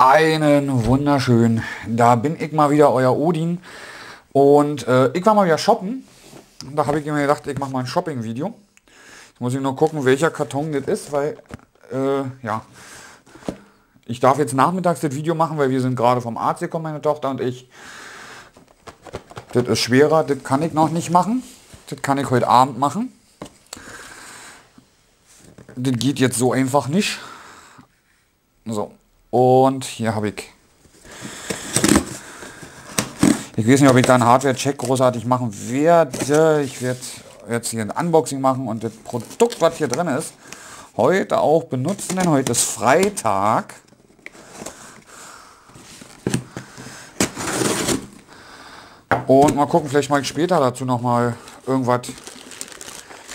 Einen wunderschön. Da bin ich mal wieder, euer Odin. Und äh, ich war mal wieder shoppen. Da habe ich mir gedacht, ich mache mal ein Shopping-Video. Jetzt muss ich nur gucken, welcher Karton das ist, weil, äh, ja. Ich darf jetzt nachmittags das Video machen, weil wir sind gerade vom Arzt gekommen, meine Tochter und ich. Das ist schwerer, das kann ich noch nicht machen. Das kann ich heute Abend machen. Das geht jetzt so einfach nicht. So, und hier habe ich. Ich weiß nicht, ob ich da einen Hardware-Check großartig machen werde. Ich werde jetzt hier ein Unboxing machen und das Produkt, was hier drin ist, heute auch benutzen, denn heute ist Freitag. Und mal gucken, vielleicht mal später dazu noch mal irgendwas.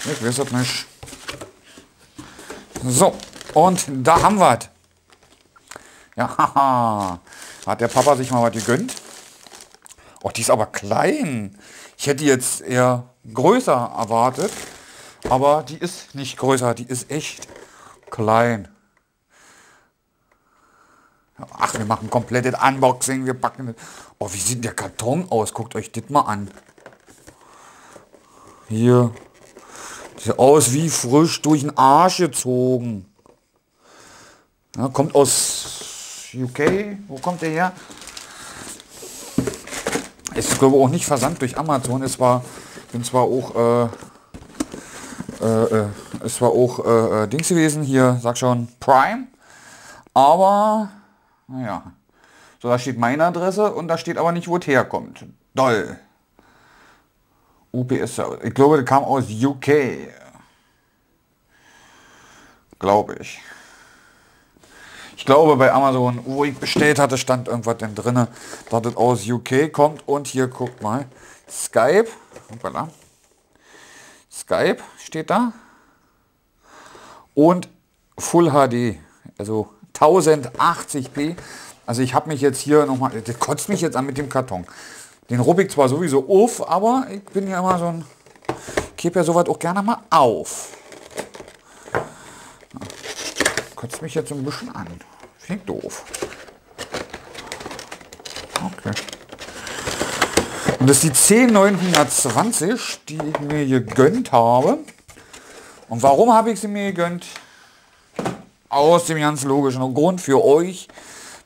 Ich weiß es nicht. So, und da haben wir es. Ja, hat der Papa sich mal was gegönnt. Oh, die ist aber klein. Ich hätte jetzt eher größer erwartet. Aber die ist nicht größer, die ist echt klein. Ach, wir machen komplettes Unboxing, wir packen... Oh, wie sieht der Karton aus? Guckt euch das mal an. Hier. Sieht aus wie frisch durch den Arsch gezogen. Ja, kommt aus UK. Wo kommt der her? Ist glaube auch nicht versandt durch Amazon. Es war, bin zwar auch, äh, äh, äh, es war auch äh, äh, Dings gewesen hier, sag schon Prime, aber naja, so da steht meine Adresse und da steht aber nicht, wo es herkommt. Doll. UPS, ich glaube, der kam aus UK. Glaube ich. Ich glaube bei Amazon, wo ich bestellt hatte, stand irgendwas denn drin, dass das aus UK kommt. Und hier guckt mal, Skype, hoppala. Skype steht da. Und Full HD, also 1080p. Also ich habe mich jetzt hier nochmal, das kotzt mich jetzt an mit dem Karton. Den rubb ich zwar sowieso auf, aber ich bin ja immer so ein, ich gebe ja sowas auch gerne mal auf kotzt mich jetzt ein bisschen an. Finde doof. Okay. Und das ist die C920, die ich mir gegönnt habe. Und warum habe ich sie mir gegönnt? Aus dem ganz logischen Grund für euch,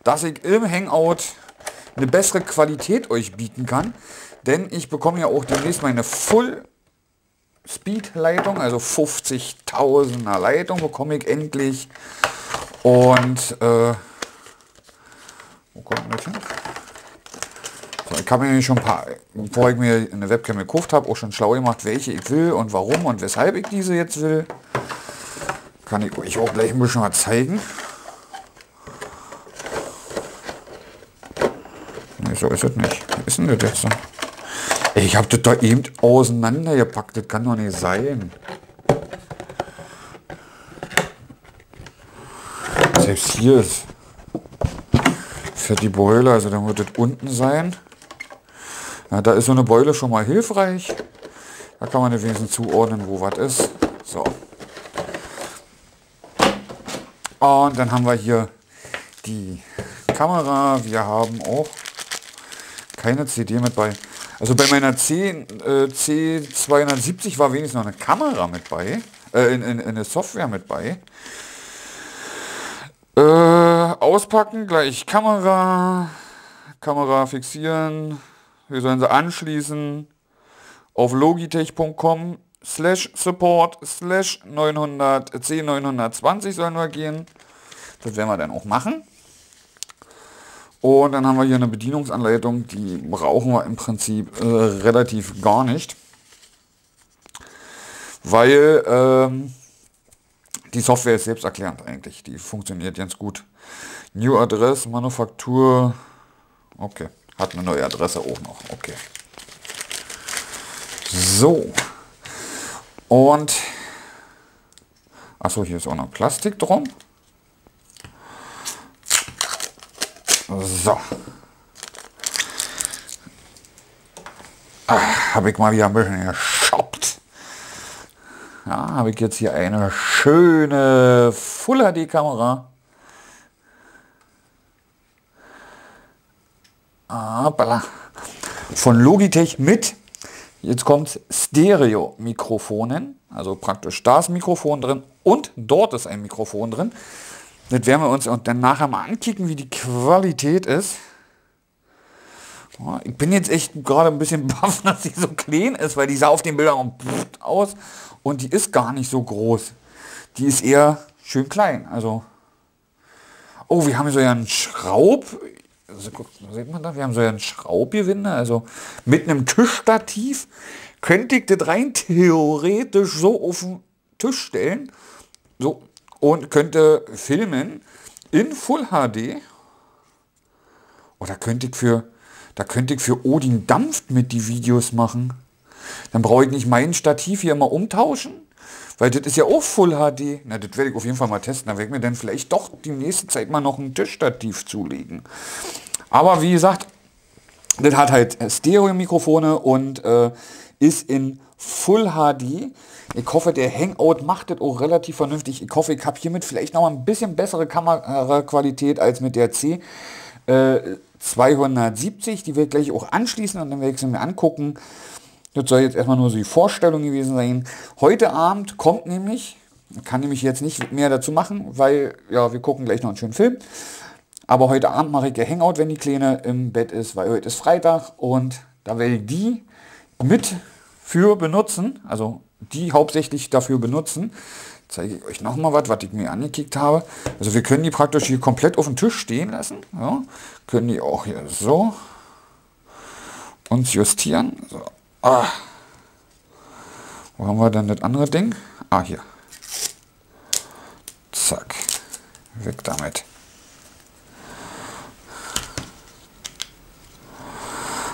dass ich im Hangout eine bessere Qualität euch bieten kann. Denn ich bekomme ja auch demnächst meine Full Speed Leitung, also 50.000er Leitung bekomme ich endlich und äh, wo kommt das hin? So, ich habe mir schon ein paar, bevor ich mir eine Webcam gekauft habe, auch schon schlau gemacht, welche ich will und warum und weshalb ich diese jetzt will. Kann ich euch auch gleich ein bisschen mal zeigen. So ist es nicht. Wie ist denn das jetzt? Ich habe das da eben auseinandergepackt. Das kann doch nicht sein. Selbst hier ist für die Beule, also dann wird es unten sein. Ja, da ist so eine Beule schon mal hilfreich. Da kann man wenigstens zuordnen, wo was ist. So. Und dann haben wir hier die Kamera. Wir haben auch keine CD mit bei. Also bei meiner C, äh, C270 war wenigstens noch eine Kamera mit bei. Äh, in, in, in eine Software mit bei. Äh, auspacken, gleich Kamera, Kamera fixieren. Wir sollen sie anschließen auf logitech.com slash support slash 900 C920 sollen wir gehen. Das werden wir dann auch machen. Und dann haben wir hier eine Bedienungsanleitung, die brauchen wir im Prinzip äh, relativ gar nicht. Weil ähm, die Software ist selbsterklärend eigentlich. Die funktioniert ganz gut. New Adress, Manufaktur. Okay. Hat eine neue Adresse auch noch. Okay. So. Und. Achso, hier ist auch noch Plastik drum. So. Ah, Habe ich mal wieder ein bisschen geshoppt. Ja, habe ich jetzt hier eine schöne Full HD Kamera. ah, von Logitech mit, jetzt kommt Stereo-Mikrofonen, also praktisch da ist Mikrofon drin und dort ist ein Mikrofon drin. Das werden wir uns dann nachher mal ankicken, wie die Qualität ist. Ich bin jetzt echt gerade ein bisschen baff, dass sie so klein ist, weil die sah auf den Bildern aus und die ist gar nicht so groß. Die ist eher schön klein. Also, oh, wir haben so einen Schraub. Also, sieht man da? Wir haben so einen Schraubgewinde, also mit einem Tischstativ könnte ich das rein theoretisch so auf den Tisch stellen. So, und könnte filmen in Full HD. Oder könnte ich für da könnte ich für Odin Dampft mit die Videos machen. Dann brauche ich nicht mein Stativ hier immer umtauschen. Weil das ist ja auch Full HD. Na, das werde ich auf jeden Fall mal testen. Da werde ich mir dann vielleicht doch die nächste Zeit mal noch ein Tischstativ zulegen. Aber wie gesagt, das hat halt Stereo-Mikrofone und äh, ist in Full HD. Ich hoffe, der Hangout macht das auch relativ vernünftig. Ich hoffe, ich habe hiermit vielleicht noch mal ein bisschen bessere Kameraqualität als mit der C. Äh, 270, die wird gleich auch anschließen und dann werde ich sie mir angucken. Das soll jetzt erstmal nur so die Vorstellung gewesen sein. Heute Abend kommt nämlich, kann nämlich jetzt nicht mehr dazu machen, weil ja, wir gucken gleich noch einen schönen Film. Aber heute Abend mache ich ja Hangout, wenn die Kleine im Bett ist, weil heute ist Freitag und da werde ich die mit für benutzen, also die hauptsächlich dafür benutzen, zeige ich euch nochmal was, was ich mir angekickt habe. Also wir können die praktisch hier komplett auf dem Tisch stehen lassen. Ja. Können die auch hier so uns justieren. So. Ah. Wo haben wir denn das andere Ding? Ah, hier. Zack. Weg damit.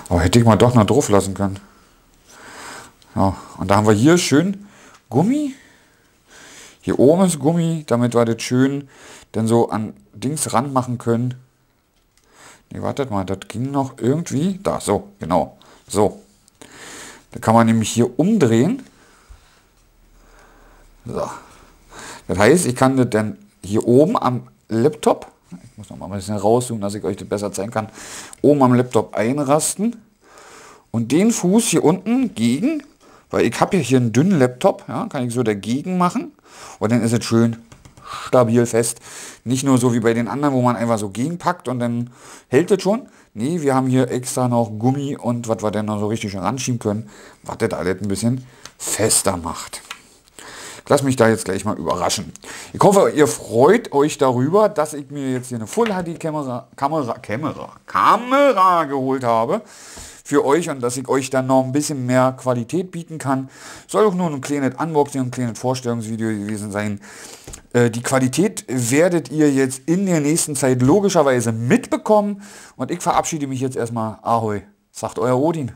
Aber hätte ich mal doch noch drauf lassen können. Ja, und da haben wir hier schön Gummi. Hier oben ist Gummi, damit wir das schön dann so an Dings ran machen können. Ne, wartet mal, das ging noch irgendwie. Da, so, genau. So. Da kann man nämlich hier umdrehen. So. Das heißt, ich kann das dann hier oben am Laptop, ich muss noch mal ein bisschen rauszoomen, dass ich euch das besser zeigen kann, oben am Laptop einrasten und den Fuß hier unten gegen, weil ich habe ja hier einen dünnen Laptop, ja, kann ich so dagegen machen und dann ist es schön stabil fest. Nicht nur so wie bei den anderen, wo man einfach so gegenpackt und dann hält es schon. Nee, wir haben hier extra noch Gummi und was wir dann noch so richtig ranschieben können, was das alles ein bisschen fester macht. Lass mich da jetzt gleich mal überraschen. Ich hoffe, ihr freut euch darüber, dass ich mir jetzt hier eine Full HD Kamera, Kamera, Kamera, Kamera geholt habe für euch und dass ich euch dann noch ein bisschen mehr Qualität bieten kann. Soll auch nur ein kleines Unboxing, ein kleines Vorstellungsvideo gewesen sein. Äh, die Qualität werdet ihr jetzt in der nächsten Zeit logischerweise mitbekommen und ich verabschiede mich jetzt erstmal. Ahoi, sagt euer Odin.